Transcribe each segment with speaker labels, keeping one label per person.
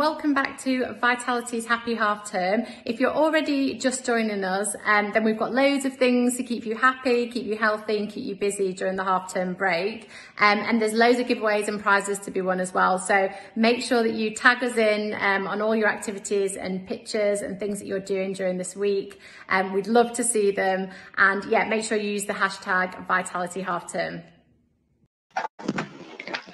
Speaker 1: welcome back to Vitality's Happy Half Term. If you're already just joining us, um, then we've got loads of things to keep you happy, keep you healthy and keep you busy during the half term break. Um, and there's loads of giveaways and prizes to be won as well. So make sure that you tag us in um, on all your activities and pictures and things that you're doing during this week. Um, we'd love to see them. And yeah, make sure you use the hashtag Vitality Half Term.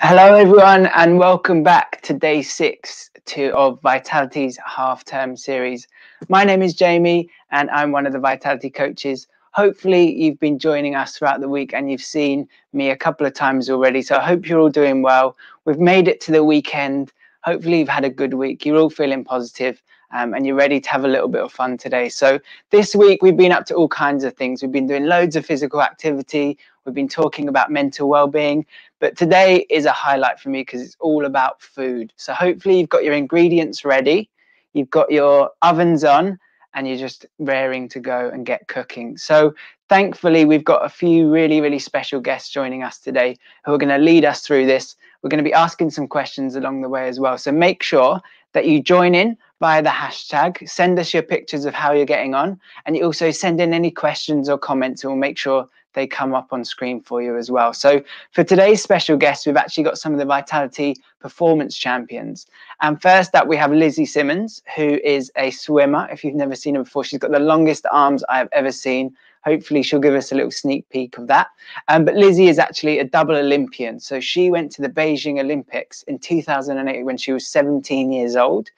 Speaker 2: Hello, everyone, and welcome back to day six to, of Vitality's half term series. My name is Jamie, and I'm one of the Vitality coaches. Hopefully, you've been joining us throughout the week and you've seen me a couple of times already. So, I hope you're all doing well. We've made it to the weekend. Hopefully, you've had a good week. You're all feeling positive, um, and you're ready to have a little bit of fun today. So, this week, we've been up to all kinds of things. We've been doing loads of physical activity. We've been talking about mental well-being, but today is a highlight for me because it's all about food. So hopefully you've got your ingredients ready, you've got your ovens on, and you're just raring to go and get cooking. So thankfully we've got a few really, really special guests joining us today who are going to lead us through this. We're going to be asking some questions along the way as well. So make sure that you join in via the hashtag, send us your pictures of how you're getting on, and you also send in any questions or comments, and we'll make sure they come up on screen for you as well. So for today's special guest, we've actually got some of the Vitality performance champions. And first up, we have Lizzie Simmonds, who is a swimmer. If you've never seen her before, she's got the longest arms I have ever seen. Hopefully, she'll give us a little sneak peek of that. Um, but Lizzie is actually a double Olympian. So she went to the Beijing Olympics in 2008 when she was 17 years old.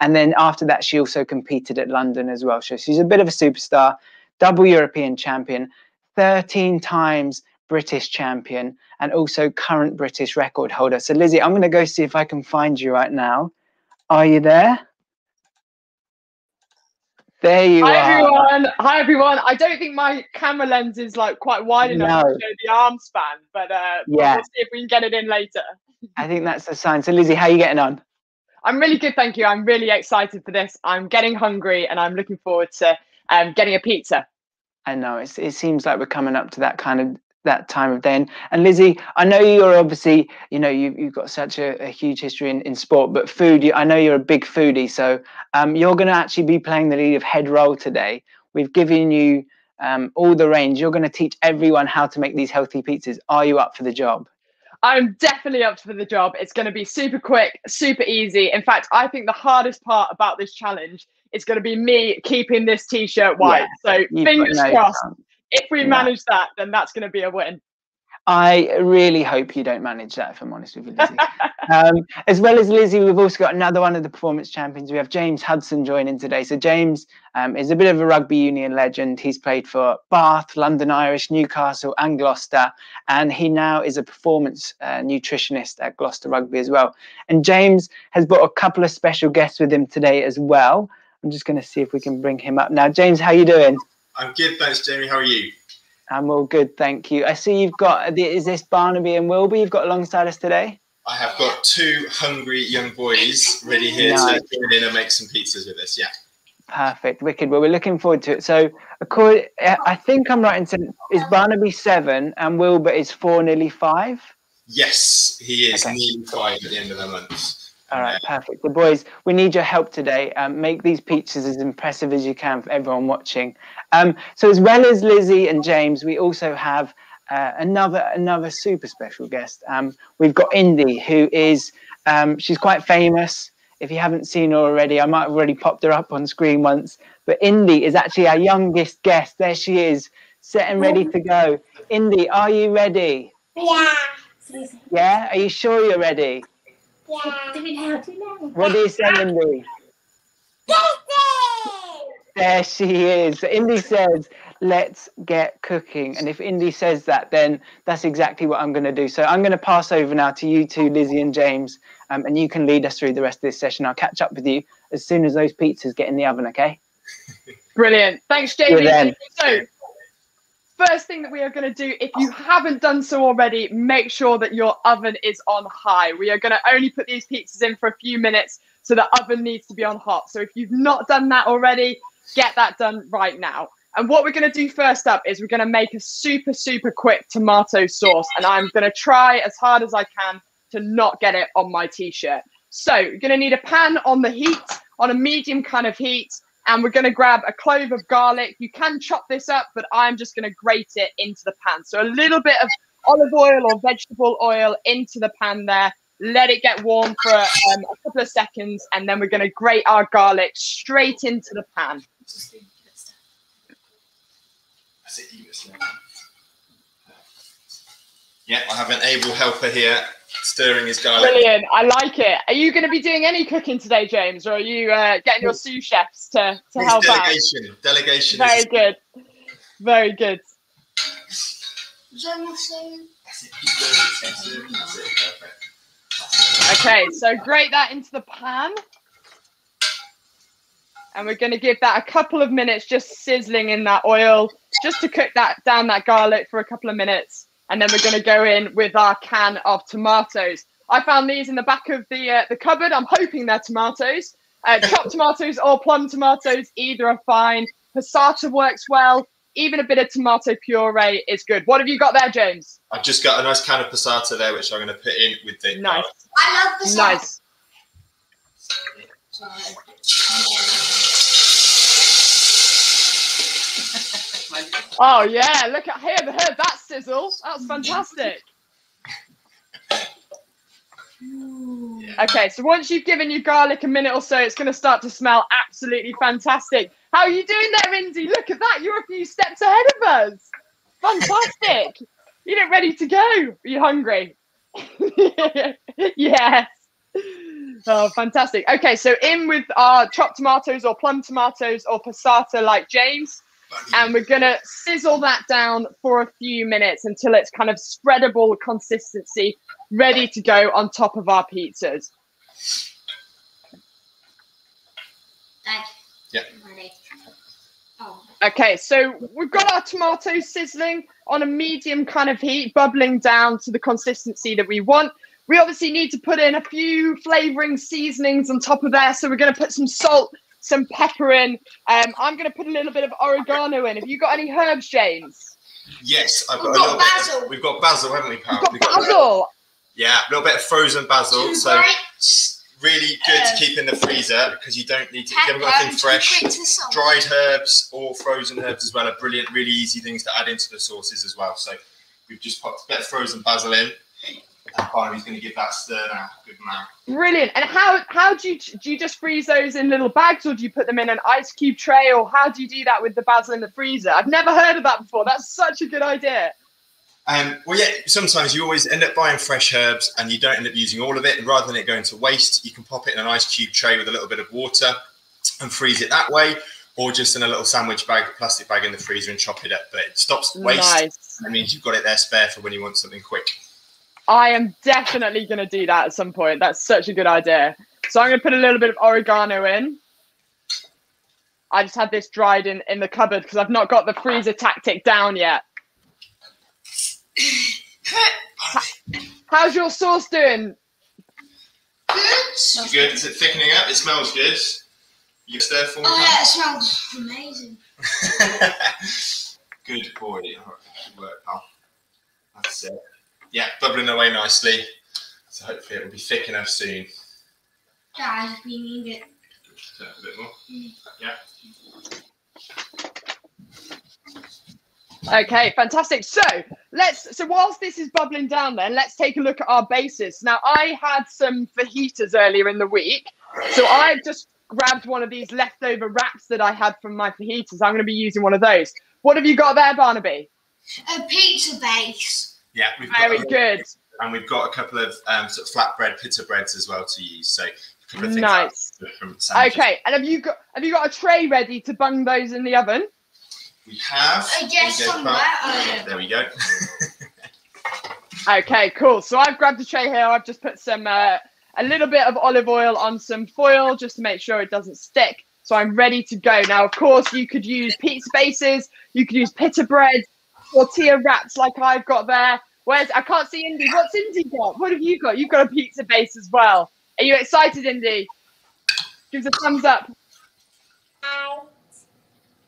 Speaker 2: And then after that, she also competed at London as well. So she's a bit of a superstar, double European champion, 13 times British champion and also current British record holder. So, Lizzie, I'm going to go see if I can find you right now. Are you there? There you
Speaker 3: Hi,
Speaker 2: are.
Speaker 3: everyone. Hi, everyone. I don't think my camera lens is like quite wide enough
Speaker 2: No.
Speaker 3: to show the arm span, but uh,
Speaker 2: Yeah.
Speaker 3: we'll see if we can get it in later.
Speaker 2: I think that's the sign. So, Lizzie, how are you getting on?
Speaker 3: I'm really good, thank you. I'm really excited for this. I'm getting hungry, and I'm looking forward to um, getting a pizza.
Speaker 2: I know it's, it seems like we're coming up to that kind of that time of day. And, Lizzie, I know you're obviously, you know, you, you've got such a, a huge history in, in sport, but food, you, I know you're a big foodie. So um, you're going to actually be playing the lead of head role today. We've given you um, all the range. You're going to teach everyone how to make these healthy pizzas. Are you up for the job?
Speaker 3: I'm definitely up for the job. It's going to be super quick, super easy. In fact, I think the hardest part about this challenge is going to be me keeping this t-shirt white. so fingers crossed. If we manage that, then that's going to be a win.
Speaker 2: I really hope you don't manage that, if I'm honest with you, Lizzie. um, as well as Lizzie, we've also got another one of the performance champions. We have James Hudson joining today. So James um, is a bit of a rugby union legend. He's played for Bath, London Irish, Newcastle, and Gloucester, and he now is a performance uh, nutritionist at Gloucester Rugby as well. And James has brought a couple of special guests with him today as well. I'm just going to see if we can bring him up now. James, how are you doing?
Speaker 4: I'm good, thanks, Jamie. How are you?
Speaker 2: I'm all good, thank you. I see you've got. Is this Barnaby and Wilbur you've got alongside us today?
Speaker 4: I have got two hungry young boys ready here
Speaker 2: Nice.
Speaker 4: to join in and make some pizzas with us. Yeah.
Speaker 2: Perfect, wicked. Well, we're looking forward to it. So, according, uh, I think I'm right in saying is Barnaby seven and Wilbur is four, nearly five.
Speaker 4: Yes, he is
Speaker 2: Okay.
Speaker 4: nearly five at the end of the month.
Speaker 2: All right, perfect. The boys, we need your help today. Um, make these pizzas as impressive as you can for everyone watching. Um, so, as well as Lizzie and James, we also have uh, another another super special guest. Um, we've got Indy, who is um, she's quite famous. If you haven't seen her already, I might have already popped her up on screen once. But Indy is actually our youngest guest. There she is, set and ready to go. Indy, are you ready?
Speaker 5: Yeah.
Speaker 2: Yeah, are you sure you're ready?
Speaker 5: Yeah. Do it now. Do it now.
Speaker 2: What do you say, There she is. Indy says, let's get cooking. And if Indy says that, then that's exactly what I'm going to do. So I'm going to pass over now to you two, Lizzie and James, um, and you can lead us through the rest of this session. I'll catch up with you as soon as those pizzas get in the oven, okay?
Speaker 3: Brilliant. Thanks,
Speaker 2: Good
Speaker 3: Jamie. So, first thing that we are going to do, if you haven't done so already, make sure that your oven is on high. We are going to only put these pizzas in for a few minutes, so the oven needs to be on hot. So, if you've not done that already, get that done right now. And what we're going to do first up is we're going to make a super, super quick tomato sauce. And I'm going to try as hard as I can to not get it on my t shirt. So you're going to need a pan on the heat, on a medium kind of heat, and we're going to grab a clove of garlic. You can chop this up, but I'm just going to grate it into the pan. So a little bit of olive oil or vegetable oil into the pan there. Let it get warm for um, a couple of seconds, and then we're going to grate our garlic straight into the pan.
Speaker 4: Just- Yeah, I have an able helper here stirring his garlic.
Speaker 3: Brilliant. I like it. Are you going to be doing any cooking today, James, or are you uh, getting your sous chefs to, to
Speaker 4: It's
Speaker 3: help out?
Speaker 4: delegation. Delegation
Speaker 3: Very
Speaker 4: is
Speaker 3: good. Very good.
Speaker 5: Is that my saying?
Speaker 4: That's it. Keep doing it. That's it. That's it. Perfect.
Speaker 3: Okay, so grate that into the pan. And we're going to give that a couple of minutes just sizzling in that oil, just to cook that down that garlic for a couple of minutes. And then we're going to go in with our can of tomatoes. I found these in the back of the uh, the cupboard. I'm hoping they're tomatoes. Uh, chopped tomatoes or plum tomatoes, either are fine. Passata works well. Even a bit of tomato puree is good. What have you got there, James?
Speaker 4: I've just got a nice can of passata there, which I'm going to put in with the
Speaker 3: Nice,
Speaker 5: I love the
Speaker 3: nice. Oh yeah, look at here, heard that sizzle. That's fantastic. Okay, so once you've given your garlic a minute or so, it's going to start to smell absolutely fantastic. How are you doing there, Indy? Look at that. You're a few steps ahead of us. Fantastic. you look ready to go. Are you hungry? yes. Oh, fantastic. Okay, so in with our chopped tomatoes or plum tomatoes or passata like James and we're gonna sizzle that down for a few minutes until it's kind of spreadable consistency, ready to go on top of our pizzas.
Speaker 4: Yeah.
Speaker 5: Oh.
Speaker 3: Okay, so we've got our tomatoes sizzling on a medium kind of heat, bubbling down to the consistency that we want. We obviously need to put in a few flavoring seasonings on top of there. So we're going to put some salt, some pepper in. Um, I'm going to put a little bit of oregano in. Have you got any herbs, James?
Speaker 4: Yes, I've got
Speaker 5: We've
Speaker 4: a
Speaker 5: got
Speaker 4: little bit.
Speaker 5: basil.
Speaker 4: We've got basil, haven't we, pal?
Speaker 3: We've
Speaker 4: We've
Speaker 3: got
Speaker 4: got-
Speaker 3: basil.
Speaker 4: Yeah, a little bit of frozen basil.
Speaker 5: Two
Speaker 4: So
Speaker 5: bites.
Speaker 4: really good
Speaker 5: Um,
Speaker 4: to keep in the freezer because you don't need to. If you haven't got anything fresh,
Speaker 5: two bits of salt.
Speaker 4: dried herbs or frozen herbs as well are brilliant, really easy things to add into the sauces as well. So we've just popped a bit of frozen basil in, and going to give that a stir now. Good man.
Speaker 3: Brilliant. And how how do you do you just freeze those in little bags or do you put them in an ice cube tray or how do you do that with the basil in the freezer? I've never heard of that before. That's such a good idea.
Speaker 4: Um, well, yeah, sometimes you always end up buying fresh herbs and you don't end up using all of it. And rather than it going to waste, you can pop it in an ice cube tray with a little bit of water and freeze it that way, or just in a little sandwich bag, plastic bag in the freezer and chop it up. But it stops waste.
Speaker 3: Nice.
Speaker 4: It means you've got it there spare for when you want something quick.
Speaker 3: I am definitely going to do that at some point. That's such a good idea. So I'm going to put a little bit of oregano in. I just had this dried in, in the cupboard because I've not got the freezer tactic down yet. How's your sauce doing?
Speaker 5: Good.
Speaker 4: Good. Is it thickening up? It smells good. You stir for me.
Speaker 5: Oh yeah, it smells amazing.
Speaker 4: good boy. All right, Good work, pal. That's it. Yeah, bubbling away nicely. So hopefully it will be thick enough soon.
Speaker 5: Guys, we need it.
Speaker 4: Turn uh, a bit more. Mm. Yeah.
Speaker 3: Okay, fantastic. So let's. So whilst this is bubbling down, then let's take a look at our bases. Now I had some fajitas earlier in the week, so I've just grabbed one of these leftover wraps that I had from my fajitas. I'm going to be using one of those. What have you got there, Barnaby?
Speaker 5: A pizza base.
Speaker 4: Yeah, we've got
Speaker 3: Very
Speaker 4: a-
Speaker 3: good.
Speaker 4: and we've got a couple of um, sort of flatbread pita breads as well to use. So a couple of things
Speaker 3: Nice. Okay, and have you got have you got a tray ready to bung those in the oven?
Speaker 4: We have.
Speaker 5: Uh, yes,
Speaker 4: There we go,
Speaker 5: somewhere. Oh, yeah.
Speaker 4: There we go.
Speaker 3: Okay, cool. So I've grabbed a tray here. I've just put some uh, a little bit of olive oil on some foil just to make sure it doesn't stick. So I'm ready to go. Now, of course, you could use pizza bases, you could use pita bread, tortilla wraps like I've got there. Where's I can't see Indy. What's Indy got? What have you got? You've got a pizza base as well. Are you excited, Indy? Give us a thumbs up.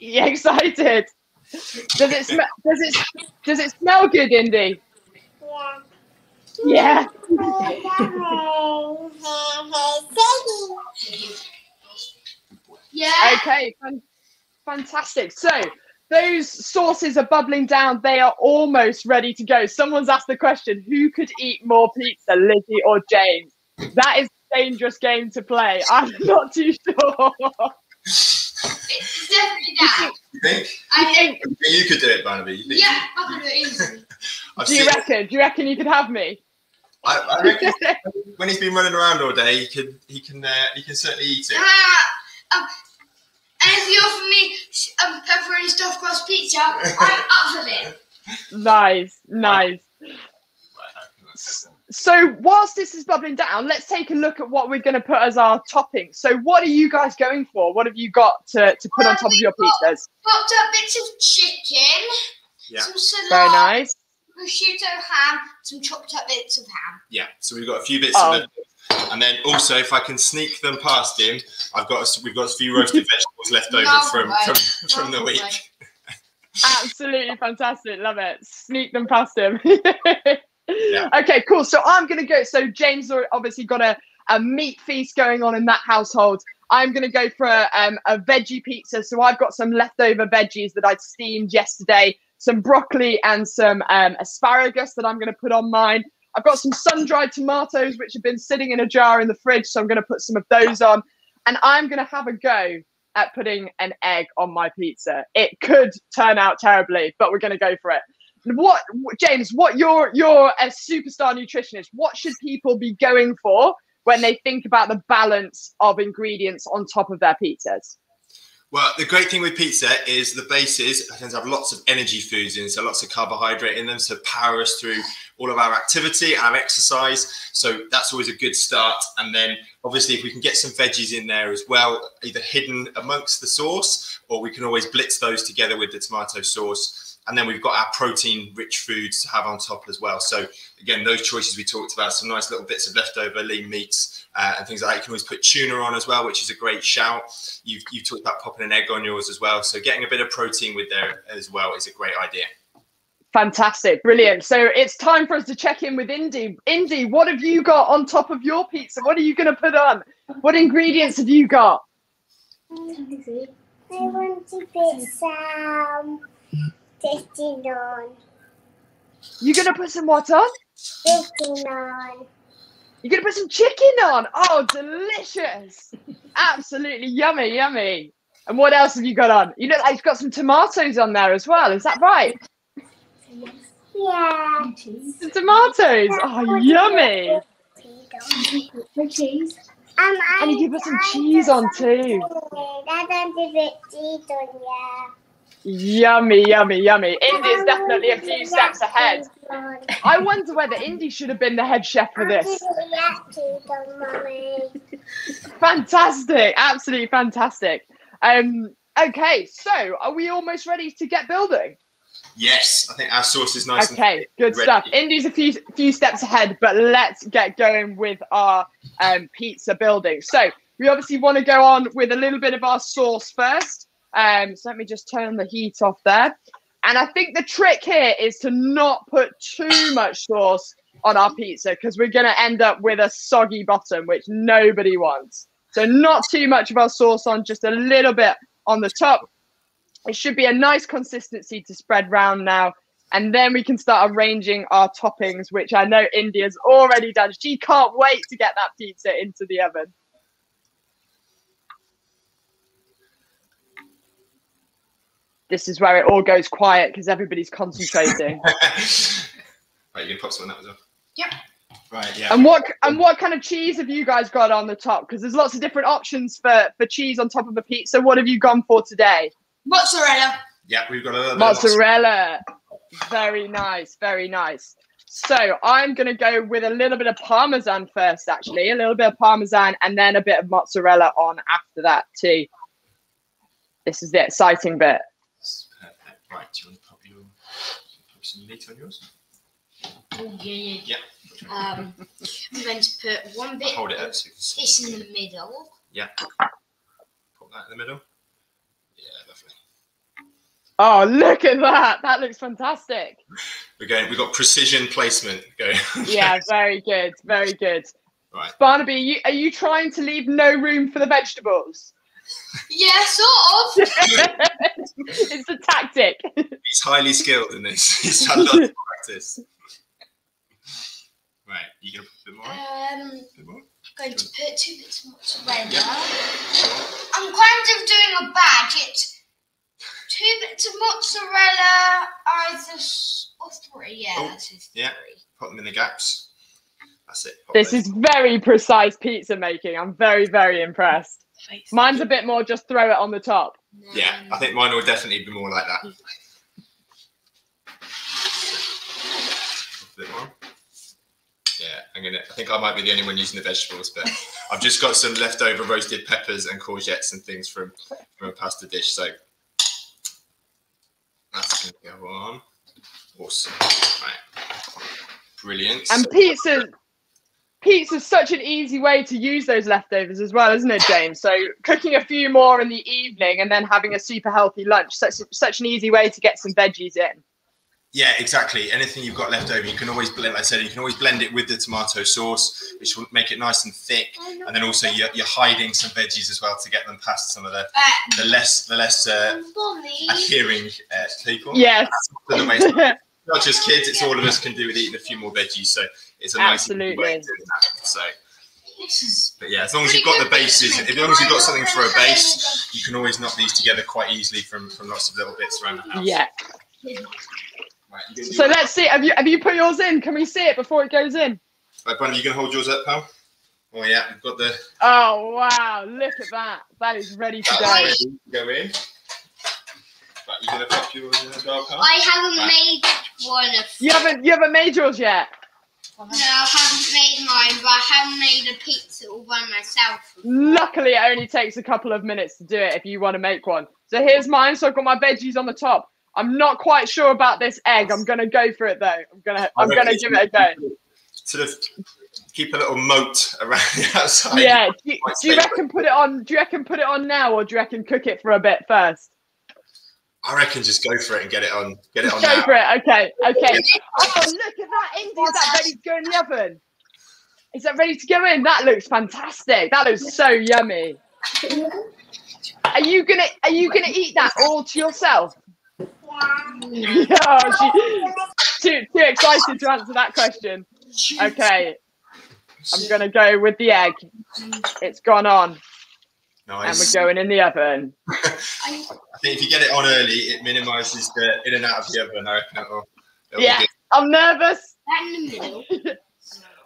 Speaker 3: You excited? Does it smell? Does it? Does it smell good, Indy? Yeah.
Speaker 5: Yeah.
Speaker 3: Okay, fan- fantastic. So those sauces are bubbling down. They are almost ready to go. Someone's asked the question: Who could eat more pizza, Lizzie or James? That is a dangerous game to play. I'm not too sure.
Speaker 5: It's definitely that.
Speaker 4: You think?
Speaker 5: I think.
Speaker 4: You could do it, Barnaby. You think?
Speaker 5: Yeah, I could do it easily.
Speaker 3: Do you
Speaker 4: seen,
Speaker 3: reckon? Do you reckon you could have me?
Speaker 4: I, I reckon when he's been running around all day, he can he can uh, he can certainly eat it.
Speaker 5: Ah, um, and if you offer me um, pepperoni stuffed crust pizza, I'm up for it.
Speaker 3: nice, nice. So whilst this is bubbling down, let's take a look at what we're going to put as our toppings. So what are you guys going for? What have you got to, to put on top of your pizzas?
Speaker 5: Chopped up bits of chicken,
Speaker 4: Yeah.
Speaker 5: some salad,
Speaker 3: Very nice.
Speaker 5: prosciutto ham, some chopped up bits of ham.
Speaker 4: Yeah, so we've got a few bits
Speaker 3: Oh.
Speaker 4: of it. And then also, if I can sneak them past him, I've got a, we've got a few roasted vegetables left over
Speaker 5: No
Speaker 4: from, from from the week.
Speaker 3: Absolutely fantastic. Love it. Sneak them past him.
Speaker 4: Yeah.
Speaker 3: Okay, cool. So I'm going to go. So James obviously got a, a meat feast going on in that household. I'm going to go for a, um, a veggie pizza. So I've got some leftover veggies that I'd steamed yesterday, some broccoli and some um, asparagus that I'm going to put on mine. I've got some sun dried tomatoes, which have been sitting in a jar in the fridge. So I'm going to put some of those on. And I'm going to have a go at putting an egg on my pizza. It could turn out terribly, but we're going to go for it. What, James? What you're you're a superstar nutritionist. What should people be going for when they think about the balance of ingredients on top of their pizzas?
Speaker 4: Well, the great thing with pizza is the bases tend to have lots of energy foods in, so lots of carbohydrate in them, so power us through all of our activity, our exercise. So that's always a good start. And then obviously, if we can get some veggies in there as well, either hidden amongst the sauce, or we can always blitz those together with the tomato sauce. And then we've got our protein-rich foods to have on top as well. So again, those choices we talked about, some nice little bits of leftover lean meats uh, and things like that. You can always put tuna on as well, which is a great shout. You've, you've talked about popping an egg on yours as well. So getting a bit of protein with there as well is a great idea.
Speaker 3: Fantastic, brilliant. So it's time for us to check in with Indy. Indy, what have you got on top of your pizza? What are you going to put on? What ingredients have you got?
Speaker 6: I want to put some testing on.
Speaker 3: You're going to put some what on?
Speaker 6: Testing on.
Speaker 3: You're going to put some chicken on. Oh, delicious. Absolutely yummy, yummy. And what else have you got on? You look like you've got some tomatoes on there as well. Is that right?
Speaker 6: Yeah.
Speaker 3: Some tomatoes. Oh, yummy.
Speaker 6: cheese. Um,
Speaker 3: And you can put some cheese on too.
Speaker 6: I don't put cheese on, yeah.
Speaker 3: Yummy, yummy, yummy. Indy's definitely a few steps ahead. I wonder whether Indy should have been the head chef for this. Fantastic, absolutely fantastic. Um, okay, so are we almost ready to get building?
Speaker 4: Yes, I think our sauce is nice.
Speaker 3: Okay, good
Speaker 4: ready.
Speaker 3: stuff. Indy's a few few steps ahead, but let's get going with our um, pizza building. So we obviously want to go on with a little bit of our sauce first. Um, so let me just turn the heat off there. And I think the trick here is to not put too much sauce on our pizza because we're going to end up with a soggy bottom, which nobody wants. So not too much of our sauce on, just a little bit on the top. It should be a nice consistency to spread round now. And then we can start arranging our toppings, which I know Indy's already done. She can't wait to get that pizza into the oven. This is where it all goes quiet because everybody's concentrating.
Speaker 4: right, you can pop some on that as well.
Speaker 5: Yep.
Speaker 4: Right, yeah.
Speaker 3: and what and what kind of cheese have you guys got on the top? Because there's lots of different options for for cheese on top of a pizza. What have you gone for today?
Speaker 5: Mozzarella.
Speaker 4: yeah, we've got a little bit of
Speaker 3: Mozzarella. Very nice, very nice. So I'm gonna go with a little bit of parmesan first, actually, a little bit of parmesan, and then a bit of mozzarella on after that too. This is the exciting bit.
Speaker 4: Perfect. Right, do you want to pop your pop some meat on yours?
Speaker 5: Oh, yeah, yeah.
Speaker 4: Yeah.
Speaker 5: Um, I'm going to put one bit
Speaker 4: Hold it up so you can see.
Speaker 5: this in the middle.
Speaker 4: Yeah. Put that in the middle. Yeah, lovely.
Speaker 3: Oh, look at that! That looks fantastic.
Speaker 4: We're going. We've got precision placement going.
Speaker 3: Yeah, very good, very good.
Speaker 4: Right.
Speaker 3: Barnaby, are you, are you trying to leave no room for the vegetables?
Speaker 5: Yeah, sort of.
Speaker 3: it's a tactic.
Speaker 4: He's highly skilled in this. He's had lots of practice. Right, you gonna put a bit more?
Speaker 5: Um,
Speaker 4: A bit more?
Speaker 5: going to put two bits of mozzarella.
Speaker 4: Yeah.
Speaker 5: I'm kind of doing a badge. It's two bits of mozzarella, either or three. Yeah,
Speaker 4: Oh,
Speaker 5: this is
Speaker 4: yeah.
Speaker 5: three.
Speaker 4: Put them in the gaps. That's it. Pop
Speaker 3: This
Speaker 4: those.
Speaker 3: is very precise pizza making. I'm very, very impressed. Mine's a bit more just throw it on the top.
Speaker 4: Yeah, I think mine will definitely be more like that. A bit more. Yeah, I'm gonna. I think I might be the only one using the vegetables, but I've just got some leftover roasted peppers and courgettes and things from from a pasta dish, so that's gonna go on. Awesome. Right. Brilliant.
Speaker 3: And pizza, pizza's such an easy way to use those leftovers as well, isn't it, James? So cooking a few more in the evening and then having a super healthy lunch, such such an easy way to get some veggies in.
Speaker 4: Yeah, exactly. Anything you've got left over, you can always blend. Like I said, you can always blend it with the tomato sauce, which will make it nice and thick. And then also you're, you're hiding some veggies as well to get them past some of the,
Speaker 5: Uh,
Speaker 4: the less the less uh, adhering uh, people.
Speaker 3: Yes,
Speaker 4: So not just kids; it's all of us can do with eating a few more veggies. So it's a nice easy way of
Speaker 3: Absolutely.
Speaker 4: doing that. So, but yeah, as long as you've got the bases, as long as you've got something for a base, you can always knock these together quite easily from from lots of little bits around the house.
Speaker 3: yeah.
Speaker 4: Right, you gonna do
Speaker 3: So
Speaker 4: that?
Speaker 3: let's see. Have you have you put yours in? Can we see it before it goes in?
Speaker 4: Right, Brandon, you can hold yours up, pal. Oh yeah, we've got the
Speaker 3: Oh wow! Look at that. That is ready to go.
Speaker 4: ready to go in. Right, you gonna pop yours in as well, pal?
Speaker 5: I haven't
Speaker 4: Right.
Speaker 5: made one of.
Speaker 3: You haven't you haven't made yours yet.
Speaker 5: No, I haven't made mine, but I haven't made a pizza all by myself.
Speaker 3: Luckily, it only takes a couple of minutes to do it if you want to make one. So here's mine. So I've got my veggies on the top. I'm not quite sure about this egg. I'm gonna go for it though. I'm gonna I'm gonna give it a go.
Speaker 4: Sort of keep a little moat around the outside.
Speaker 3: Yeah. Do you, do you reckon put it on? Do you reckon put it on now, or do you reckon cook it for a bit first?
Speaker 4: I reckon just go for it and get it on. Get it on
Speaker 3: Go
Speaker 4: now.
Speaker 3: for it. Okay. Okay. Oh, look at that! Indy, is that ready to go in the oven? Is that ready to go in? That looks fantastic. That looks so yummy. Are you gonna Are you gonna eat that all to yourself? Yeah, she, too too excited to answer that question. Okay, I'm gonna go with the egg. It's gone on, Nice. and
Speaker 4: Nice.
Speaker 3: we're going in the oven.
Speaker 4: I think if you get it on early, it minimises the in and out of the oven. I reckon it'll, it'll
Speaker 3: Yeah. I'm nervous.
Speaker 5: That in the middle.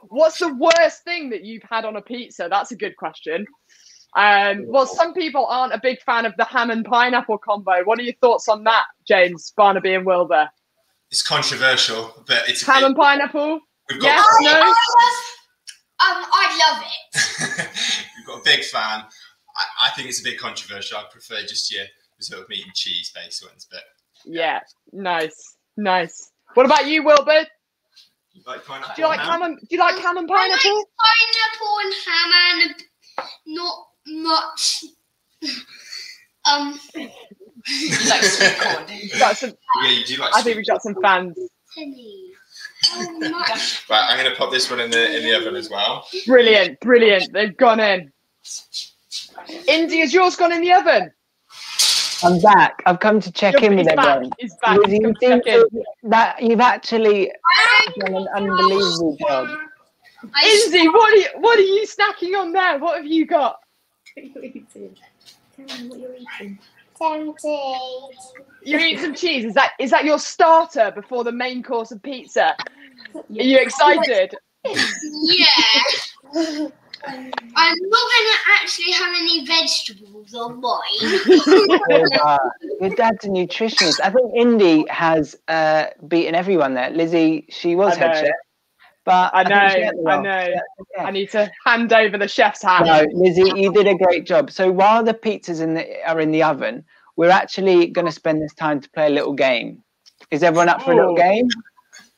Speaker 3: What's the worst thing that you've had on a pizza? That's a good question. Um, well, some people aren't a big fan of the ham and pineapple combo. What are your thoughts on that, James, Barnaby, and Wilbur?
Speaker 4: It's controversial, but it's
Speaker 3: Ham and pineapple?
Speaker 4: we've
Speaker 3: Yes,
Speaker 4: got
Speaker 3: no?
Speaker 5: I love, um, I love it.
Speaker 4: we've got a big fan. I, I think it's a bit controversial. I prefer just your sort of meat and cheese based ones, but
Speaker 3: Yeah, nice, nice. What about you, Wilbur?
Speaker 4: you like pineapple.
Speaker 3: Do you like
Speaker 4: and
Speaker 3: ham and Do you like ham and
Speaker 5: I like
Speaker 3: pineapple?
Speaker 5: pineapple and ham and not much. Um,
Speaker 3: Like sweet corn. Got some,
Speaker 4: Yeah, you do like.
Speaker 3: I think we've got some fans.
Speaker 5: penny. Oh.
Speaker 4: Right, I'm going to pop this one in the in the oven as well.
Speaker 3: Brilliant, brilliant. They've gone in. Indy, has yours gone in the oven?
Speaker 2: I'm back. I've come to check in
Speaker 3: He's
Speaker 2: with
Speaker 3: back.
Speaker 2: everyone.
Speaker 3: He's back.
Speaker 2: Lizzie,
Speaker 3: He's
Speaker 2: you
Speaker 3: come
Speaker 2: think that you've actually done an unbelievable job.
Speaker 3: Indy, what are you, what are you snacking on there? What have you got?
Speaker 6: Tempted.
Speaker 3: You eat some cheese. Is that is that your starter before the main course of pizza? Are you excited?
Speaker 5: Yeah. I'm not gonna actually have any vegetables on mine.
Speaker 2: Well, your dad's a nutritionist. I think Indy has uh, beaten everyone there. Lizzie, she was
Speaker 3: I
Speaker 2: head chef, but
Speaker 3: I know,
Speaker 2: the
Speaker 3: I know.
Speaker 2: Yeah.
Speaker 3: I need to hand over the chef's hat.
Speaker 2: No, Lizzie, you did a great job. So while the pizzas in the, are in the oven, we're actually going to spend this time to play a little game. Is everyone up for a little game?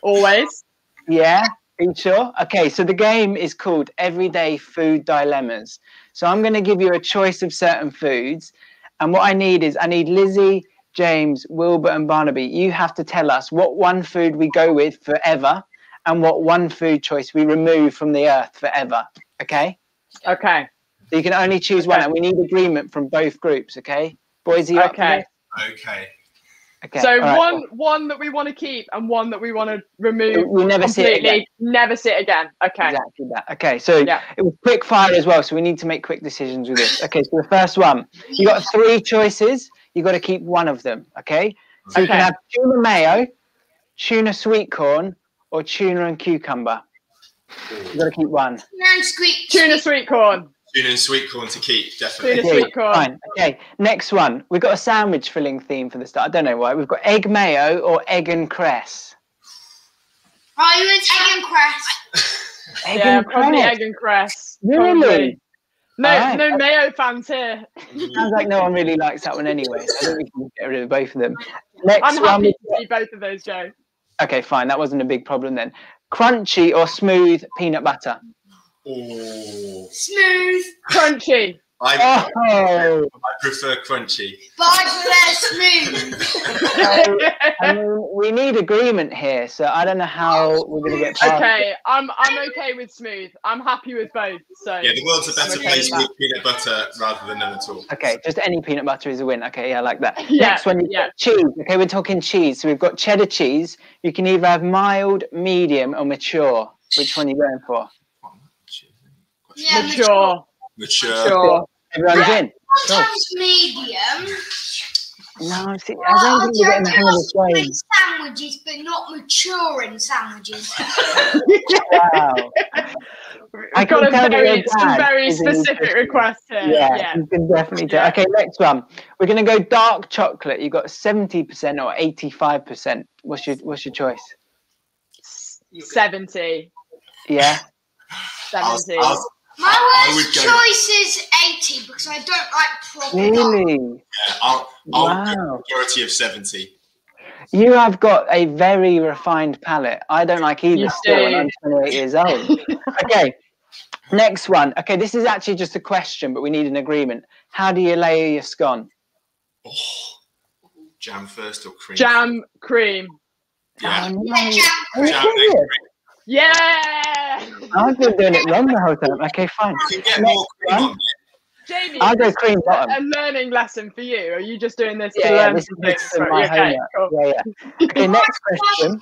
Speaker 3: Always.
Speaker 2: Yeah. Are you sure? Okay, so the game is called Everyday Food Dilemmas. So I'm going to give you a choice of certain foods, and what I need is I need Lizzie James, Wilbur, and Barnaby, you have to tell us what one food we go with forever and what one food choice we remove from the earth forever. Okay?
Speaker 3: Okay.
Speaker 2: So you can only choose one, and we need agreement from both groups. Okay, boys, are you
Speaker 3: Okay.
Speaker 2: this?
Speaker 4: Okay.
Speaker 2: Okay.
Speaker 3: So
Speaker 2: all right,
Speaker 3: one one that we want to keep and one that we want to remove
Speaker 2: We'll never see it again.
Speaker 3: Never see it again. Okay.
Speaker 2: Exactly that. Okay, so
Speaker 3: Yeah.
Speaker 2: it was quick fire as well, so we need to make quick decisions with this. Okay, so the first one, you got three choices. You got to keep one of them. Okay, so you can have tuna mayo, tuna sweet corn, or tuna and cucumber. You got to keep one.
Speaker 5: No squeak.
Speaker 3: Tuna sweet corn.
Speaker 4: Tuna and sweet corn to keep, definitely.
Speaker 3: Tuna
Speaker 2: Okay,
Speaker 3: sweet corn.
Speaker 2: Fine. Okay, next one. We've got a sandwich filling theme for the start. I don't know why. We've got egg mayo or egg and cress.
Speaker 5: Right, you egg and cress.
Speaker 2: Egg
Speaker 3: yeah,
Speaker 2: and
Speaker 3: probably
Speaker 2: cress.
Speaker 3: egg and cress.
Speaker 2: Really?
Speaker 3: Probably. No,
Speaker 2: Alright.
Speaker 3: no mayo fans here.
Speaker 2: Sounds like no one really likes that one anyway. So I think we can get rid of both of them. Next
Speaker 3: I'm happy
Speaker 2: we've
Speaker 3: to see both of those, Joe.
Speaker 2: Okay, fine. That wasn't a big problem then. Crunchy or smooth peanut butter?
Speaker 4: Oh,
Speaker 5: Smooth.
Speaker 3: Crunchy.
Speaker 4: I,
Speaker 2: Oh,
Speaker 4: I prefer crunchy.
Speaker 5: But I prefer smooth.
Speaker 2: I mean, we need agreement here, so I don't know how we're going to get past.
Speaker 3: okay, I'm I'm okay with smooth. I'm happy with both. So
Speaker 4: Yeah, the world's a better
Speaker 3: Okay,
Speaker 4: place
Speaker 3: that-
Speaker 4: with peanut butter rather than none at all.
Speaker 2: Okay, just any peanut butter is a win. Okay, yeah, I like that.
Speaker 3: Yeah,
Speaker 2: Next one, you've
Speaker 3: yeah.
Speaker 2: got cheese. Okay, we're talking cheese. So we've got cheddar cheese. You can either have mild, medium, or mature. Which one are you going for?
Speaker 5: Yeah,
Speaker 3: mature.
Speaker 4: Mature.
Speaker 3: Sure.
Speaker 2: Everyone's in.
Speaker 5: Sometimes medium.
Speaker 2: No, see, I don't think we're getting the hang of this game.
Speaker 5: Sandwiches, but not maturing sandwiches.
Speaker 2: Wow. I
Speaker 3: got a
Speaker 2: tell
Speaker 3: very, some very specific request here.
Speaker 2: Yeah,
Speaker 3: Yeah.
Speaker 2: you can definitely tell.
Speaker 3: Yeah.
Speaker 2: Okay, next one. We're gonna go dark chocolate. You got seventy percent or eighty-five percent. What's your What's your choice?
Speaker 3: 70.
Speaker 2: Yeah.
Speaker 4: I'll-
Speaker 3: 70.
Speaker 4: I'll-
Speaker 5: My
Speaker 4: I
Speaker 5: worst
Speaker 4: would go-
Speaker 5: choice is 80 because I don't like proper dark.
Speaker 2: Really?
Speaker 4: yeah, I'll, I'll go
Speaker 2: Wow.
Speaker 4: majority of 70.
Speaker 2: You have got a very refined palate. I don't like either
Speaker 3: You
Speaker 2: still, and. I'm 28 years old. okay. Next one. Okay, this is actually just a question, but we need an agreement. How do you layer your scone?
Speaker 4: Oh, jam first or cream?
Speaker 3: Jam, cream.
Speaker 4: Yeah.
Speaker 2: Oh,
Speaker 5: Yeah,
Speaker 2: no.
Speaker 5: jam.
Speaker 4: Jam, cream.
Speaker 3: Yeah!
Speaker 2: I've been doing it wrong the whole time. Okay, fine.
Speaker 4: You can get
Speaker 2: Next
Speaker 4: more cream
Speaker 2: one.
Speaker 4: on
Speaker 3: Jamie,
Speaker 2: I'll go
Speaker 3: is this
Speaker 2: cream
Speaker 3: a,
Speaker 2: bottom.
Speaker 3: a learning lesson for you? Are you just doing this
Speaker 2: Yeah,
Speaker 3: to
Speaker 2: yeah,
Speaker 3: learn
Speaker 2: this is this my
Speaker 3: okay, cool.
Speaker 2: Yeah, yeah. Okay, next question.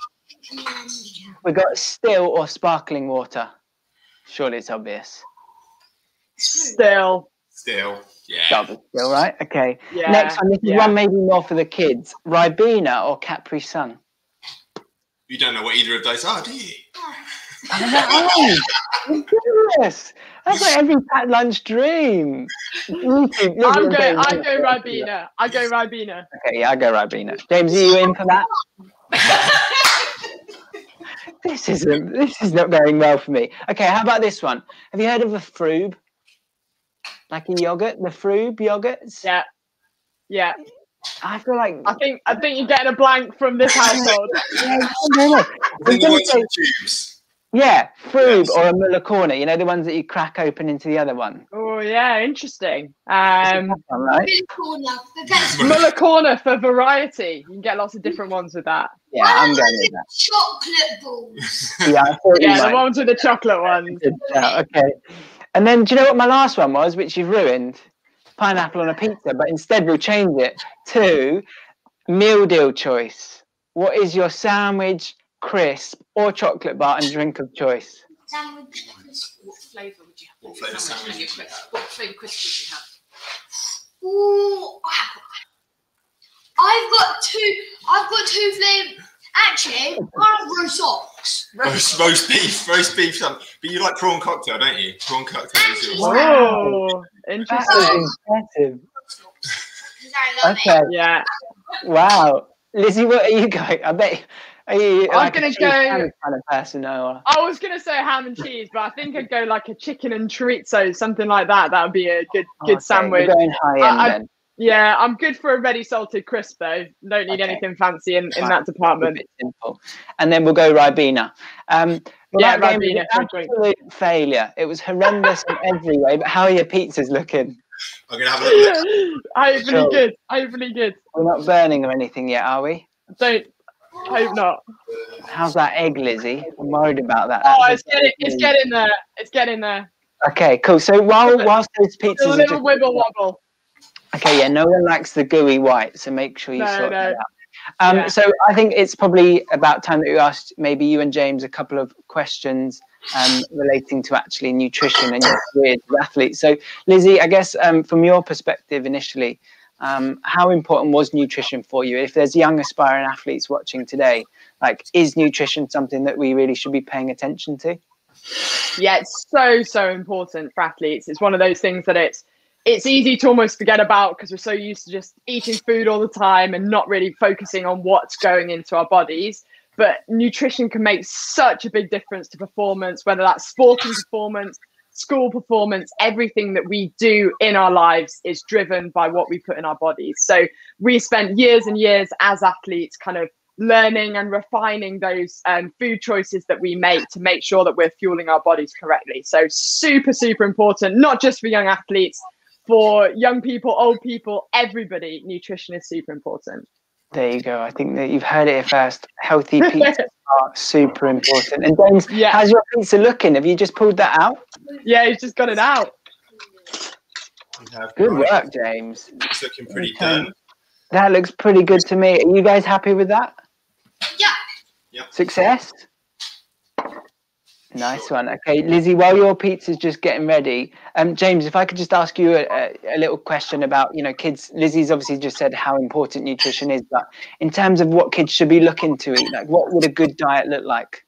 Speaker 2: We got still or sparkling water. Surely it's obvious.
Speaker 3: Still,
Speaker 4: Still, yeah.
Speaker 2: Gotta Still, right? Okay.
Speaker 3: yeah.
Speaker 2: Next one. This is
Speaker 3: yeah.
Speaker 2: one maybe more for the kids. Ribena or Capri Sun.
Speaker 4: You don't know what either of those are, do you?
Speaker 2: Oh, goodness. That's like every packed lunch dream.
Speaker 3: I'm
Speaker 2: what
Speaker 3: going. I
Speaker 2: doing.
Speaker 3: go Ribena. I go Ribena.
Speaker 2: Okay, yeah, I go Ribena. James, are you in for that? this isn't. This is not going well for me. Okay, how about this one? Have you heard of a Frube? Like a yogurt, the Frube yogurts.
Speaker 3: Yeah, yeah.
Speaker 2: I feel like
Speaker 3: I think. I think you're getting a blank from this household.
Speaker 2: yeah, I don't know. I was
Speaker 4: Then the
Speaker 2: gonna
Speaker 4: ones
Speaker 2: say,
Speaker 4: tubes.
Speaker 2: yeah, Frube
Speaker 4: Yes.
Speaker 2: or a Muller corner. You know the ones that you crack open into the other one.
Speaker 3: oh yeah, interesting. Um,
Speaker 2: That one, right?
Speaker 5: Really cool now. Depends.
Speaker 3: Muller corner for variety. You can get lots of different ones with that.
Speaker 2: Yeah, I'm going with that.
Speaker 5: Chocolate balls.
Speaker 2: Yeah, I thought you
Speaker 3: Yeah, the ones with the chocolate ones.
Speaker 2: Good shout, Okay. And then do you know what my last one was, which you've ruined? Pineapple on a pizza, but instead we'll change it to meal deal choice. What is your sandwich, crisp, or chocolate bar and drink of choice?
Speaker 5: Sandwich.
Speaker 7: What flavour would you have?
Speaker 4: What flavour sandwich
Speaker 7: Sandwich
Speaker 4: would you have?
Speaker 7: What flavour crisp would you have?
Speaker 5: Ooh, I've got two. I've got two flavors. Actually, I have roast socks.
Speaker 4: Roast, roast beef, roast beef. Something. but you like prawn cocktail, don't you? Prawn cocktail is yours.
Speaker 3: Oh, interesting.
Speaker 2: was impressive.
Speaker 5: Because I love
Speaker 2: Okay.
Speaker 3: Yeah.
Speaker 2: Wow. Lizzie, what are you going? I bet are you
Speaker 3: I'm
Speaker 2: like a
Speaker 3: gonna go-
Speaker 2: kind of person or
Speaker 3: I was gonna say ham and cheese, but I think I'd go like a chicken and chorizo, something like that. That would be a good oh, good
Speaker 2: Okay, we're
Speaker 3: sandwich.
Speaker 2: going high end
Speaker 3: I- I-
Speaker 2: then.
Speaker 3: Yeah, I'm good for a ready salted crisp though. Don't need
Speaker 2: Okay.
Speaker 3: anything fancy in, in that department.
Speaker 2: bit simple. And then we'll go Ribena. Um, well,
Speaker 3: Yeah,
Speaker 2: that game was
Speaker 3: Ribena
Speaker 2: an
Speaker 3: for a drink.
Speaker 2: absolute failure. It was horrendous in every way. But how are your pizzas looking?
Speaker 4: I'm gonna have a little look.
Speaker 3: hopefully
Speaker 2: Sure.
Speaker 3: good. Hopefully good.
Speaker 2: We're not burning or anything yet, are we?
Speaker 3: Don't. Hope not.
Speaker 2: How's that egg, Lizzie? I'm worried about that.
Speaker 3: Oh,
Speaker 2: That's
Speaker 3: it's getting, it's getting there. It's getting there.
Speaker 2: Okay, cool. So while whilst those pizzas
Speaker 3: Still a
Speaker 2: are
Speaker 3: little
Speaker 2: just,
Speaker 3: wibble wobble.
Speaker 2: Okay, yeah, no one likes the gooey white, so make sure you
Speaker 3: No,
Speaker 2: sort that out. Um,
Speaker 3: Yeah.
Speaker 2: So I think it's probably about time that you asked maybe you and James a couple of questions um, relating to actually nutrition and your career as athletes. So Lizzie, I guess um, from your perspective initially, um, how important was nutrition for you? If there's young aspiring athletes watching today, like is nutrition something that we really should be paying attention to?
Speaker 3: Yeah, it's so so important for athletes. It's one of those things that it's it's easy to almost forget about because we're so used to just eating food all the time and not really focusing on what's going into our bodies. But nutrition can make such a big difference to performance, whether that's sporting performance, school performance, everything that we do in our lives is driven by what we put in our bodies. So we spent years and years as athletes kind of learning and refining those um, food choices that we make to make sure that we're fueling our bodies correctly. So super, super important, not just for young athletes, for young people, old people, everybody, nutrition is super important.
Speaker 2: There you go. I think that you've heard it here first. Healthy pizza are super important. And James,
Speaker 3: Yeah.
Speaker 2: how's your pizza looking? Have you just pulled that out?
Speaker 3: yeah, he's just got it out.
Speaker 4: We have-
Speaker 2: Good work, James.
Speaker 4: It's looking pretty
Speaker 2: Okay.
Speaker 4: done.
Speaker 2: That looks pretty good to me. Are you guys happy with that?
Speaker 5: Yeah.
Speaker 4: Yep.
Speaker 2: Success? Nice one. Okay, Lizzie, while your pizza's just getting ready, um, James, if I could just ask you a, a, little question about, you know, kids. Lizzie's obviously just said how important nutrition is, but in terms of what kids should be looking to eat, like what would a good diet look like?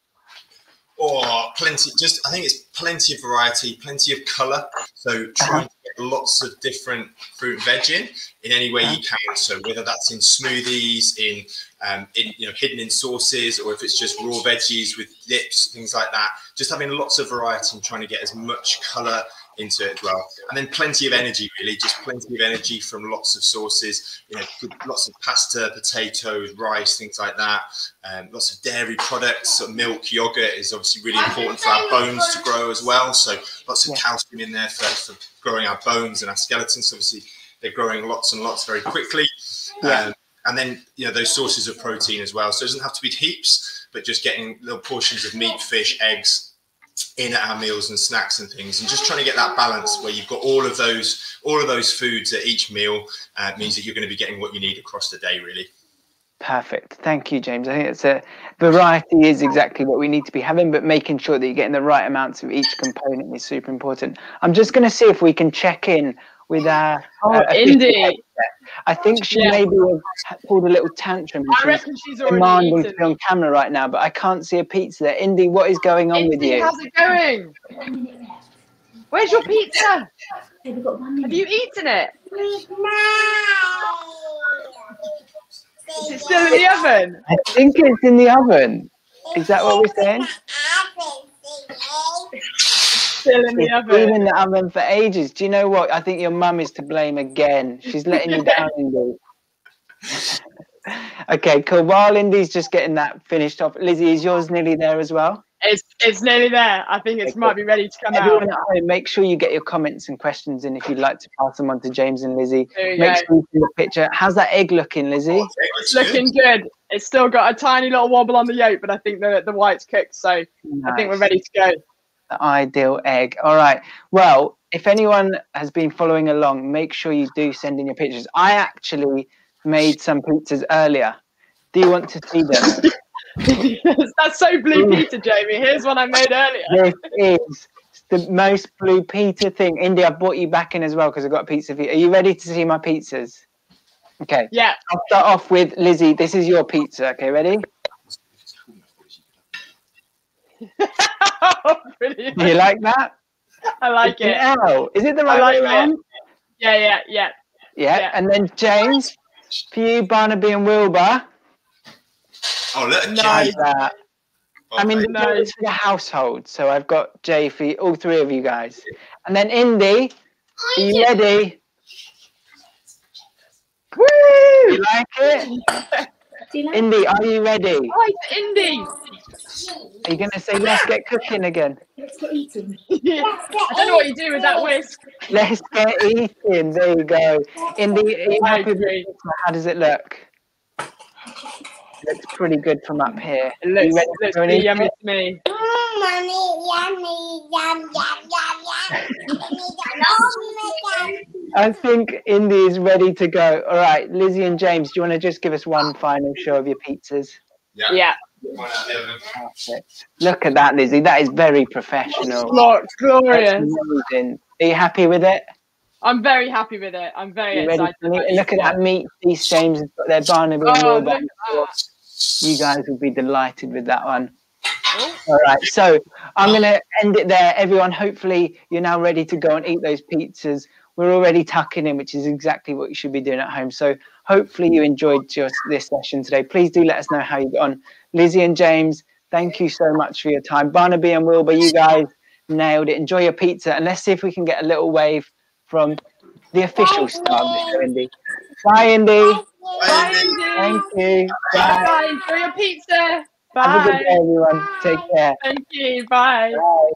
Speaker 4: Oh, plenty, just I think it's plenty of variety, plenty of colour. So to get lots of different fruit and veg in in any way you can. So whether that's in smoothies, in um, in you know hidden in sauces, or if it's just raw veggies with dips, things like that. Just having lots of variety and trying to get as much colour into it as well. And then plenty of energy, really, just plenty of energy from lots of sources. You know, good, lots of pasta, potatoes, rice, things like that. Um, lots of dairy products, sort of milk, yogurt is obviously really important for our bones to grow as well. So lots of
Speaker 2: Yeah.
Speaker 4: calcium in there for, for growing our bones and our skeletons. Obviously, they're growing lots and lots very quickly.
Speaker 2: Yeah.
Speaker 4: Um, and then you know those sources of protein as well. So it doesn't have to be heaps, but just getting little portions of meat, fish, eggs in at our meals and snacks and things, and just trying to get that balance where you've got all of those all of those foods at each meal uh, means that you're going to be getting what you need across the day, really.
Speaker 2: Perfect. Thank you, James. I think it's a variety is exactly what we need to be having, but making sure that you're getting the right amounts of each component is super important. I'm just going to see if we can check in with our.
Speaker 3: Oh,
Speaker 2: uh,
Speaker 3: Indy.
Speaker 2: I think she
Speaker 3: Yeah.
Speaker 2: maybe pulled a little tantrum.
Speaker 3: I
Speaker 2: she's
Speaker 3: reckon she's already
Speaker 2: demanding to be on camera right now, but I can't see a pizza there. Indy, what is going on with you?
Speaker 3: How's it going? Where's your pizza? Have you eaten it? Is it still in the oven?
Speaker 2: I think it's in the oven. Is that what we're saying?
Speaker 3: Still in the
Speaker 2: It's been
Speaker 3: oven.
Speaker 2: in the oven for ages. Do you know what? I think your mum is to blame again. She's letting you down, Indy. okay, cool. While Indy's just getting that finished off, Lizzie, is yours nearly there as well?
Speaker 3: It's it's nearly there. I think it
Speaker 2: Okay,
Speaker 3: might be ready to come out.
Speaker 2: Everyone at home, make sure you get your comments and questions in if you'd like to pass them on to James and Lizzie. Make
Speaker 3: go.
Speaker 2: sure you see the picture. How's that egg looking, Lizzie?
Speaker 4: Oh,
Speaker 3: It's looking good. It's still got a tiny little wobble on the yolk, but I think the the white's cooked, so I think we're ready to go.
Speaker 2: The ideal egg. All right. Well, if anyone has been following along, make sure you do send in your pictures. I actually made some pizzas earlier. Do you want to see them?
Speaker 3: That's so Blue Peter, Jamie. Here's one I made earlier.
Speaker 2: this is the most blue Peter thing. Indy, I brought you back in as well because I got a pizza for you. Are you ready to see my pizzas? Okay.
Speaker 3: Yeah.
Speaker 2: I'll start off with Lizzie. This is your pizza. Okay, ready?
Speaker 3: Brilliant.
Speaker 2: Do you like that?
Speaker 3: I like it.
Speaker 2: Ow. Is it the right
Speaker 3: like
Speaker 2: way around?
Speaker 3: Yeah, yeah, yeah.
Speaker 2: Yeah.
Speaker 3: Yeah.
Speaker 2: And then James, for you, Barnaby and Wilbur.
Speaker 4: Oh, look,
Speaker 3: Nice.
Speaker 4: Jay.
Speaker 2: That. Oh, I mean,
Speaker 4: Okay.
Speaker 2: the
Speaker 3: Nice.
Speaker 2: it's for the household. So I've got Jay for you, all three of you guys. And then Indy, are you ready?
Speaker 3: Woo!
Speaker 2: You like it? Indy, are you ready?
Speaker 3: Right, Indy.
Speaker 2: Are you going to say let's get cooking again? Let's get eating.
Speaker 3: I don't know what you do with that whisk.
Speaker 2: Let's get eating. There you go. In the, are you
Speaker 3: I
Speaker 2: happy
Speaker 3: agree.
Speaker 2: this? how does it look? Looks pretty good from up here.
Speaker 3: It
Speaker 2: Are you
Speaker 3: looks,
Speaker 2: ready to
Speaker 3: looks
Speaker 2: go and
Speaker 3: pretty
Speaker 2: eat
Speaker 3: yummy
Speaker 2: it?
Speaker 3: to me.
Speaker 6: Mm, mommy, yummy, yum, yum, yum, yum. Yummy, yum, yum.
Speaker 2: I think Indy is ready to go. All right, Lizzie and James, do you want to just give us one final show of your pizzas?
Speaker 4: Yeah.
Speaker 3: Yeah,
Speaker 4: One out the oven.
Speaker 2: Perfect. Look at that, Lizzie. That is very professional. That's
Speaker 3: glorious.
Speaker 2: Are you happy with it?
Speaker 3: I'm very happy with it. I'm very excited.
Speaker 2: Look at that meat feast James has got there. Barnaby
Speaker 3: Oh.
Speaker 2: You guys will be delighted with that one. Oh. All right, so I'm going to end it there. Everyone, hopefully, you're now ready to go and eat those pizzas. We're already tucking in, which is exactly what you should be doing at home. So, hopefully, you enjoyed just this session today. Please do let us know how you got on. Lizzie and James, thank you so much for your time. Barnaby and Wilbur, you guys nailed it. Enjoy your pizza, and let's see if we can get a little wave from the official star of the show, Indy. Bye, Indy.
Speaker 3: Bye, Indy.
Speaker 2: Thank you. Bye.
Speaker 3: Bye. Enjoy your pizza.
Speaker 2: Have a good
Speaker 3: Bye.
Speaker 2: day, everyone. Take care.
Speaker 3: Thank you. Bye.
Speaker 2: Bye.